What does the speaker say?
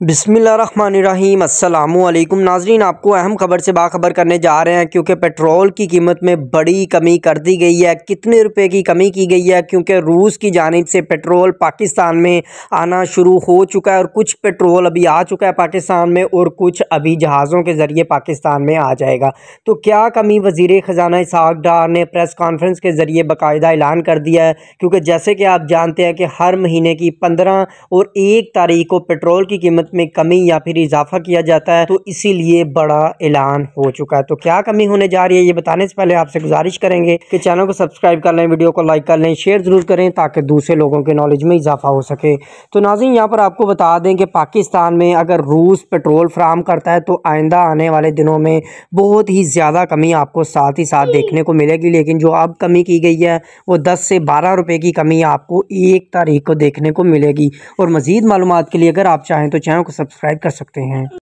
बिसमीम अल्लाम नाजरीन, आपको अहम खबर से बाखबर करने जा रहे हैं क्योंकि पेट्रोल की कीमत में बड़ी कमी कर दी गई है। कितने रुपए की कमी की गई है? क्योंकि रूस की जानब से पेट्रोल पाकिस्तान में आना शुरू हो चुका है और कुछ पेट्रोल अभी आ चुका है पाकिस्तान में और कुछ अभी जहाज़ों के ज़रिए पाकिस्तान में आ जाएगा। तो क्या कमी वज़ी ख़जाना इसहाक डार ने प्रेस कॉन्फ्रेंस के ज़रिए बाकायदा ऐलान कर दिया है? क्योंकि जैसे कि आप जानते हैं कि हर महीने की पंद्रह और एक तारीख को पेट्रोल की कीमत कीमत में कमी या फिर इजाफा किया जाता है तो इसीलिए बड़ा ऐलान हो चुका है। तो क्या कमी होने जा रही है, ये बताने से पहले आपसे गुजारिश करेंगे कि चैनल को सब्सक्राइब कर लें, वीडियो को लाइक कर लें, शेयर ज़रूर करें ताकि दूसरे लोगों के नॉलेज में इजाफा हो सके। तो नाजिन यहाँ पर आपको बता दें कि पाकिस्तान में अगर रूस पेट्रोल फ्राहम करता है तो आइंदा आने वाले दिनों में बहुत ही ज़्यादा कमी आपको साथ ही साथ देखने को मिलेगी। लेकिन जो अब कमी की गई है, वो दस से बारह रुपये की कमी आपको एक तारीख को देखने को मिलेगी। और मज़ीद मालूम के लिए अगर आप चाहें तो चैनल चैनल को सब्सक्राइब कर सकते हैं।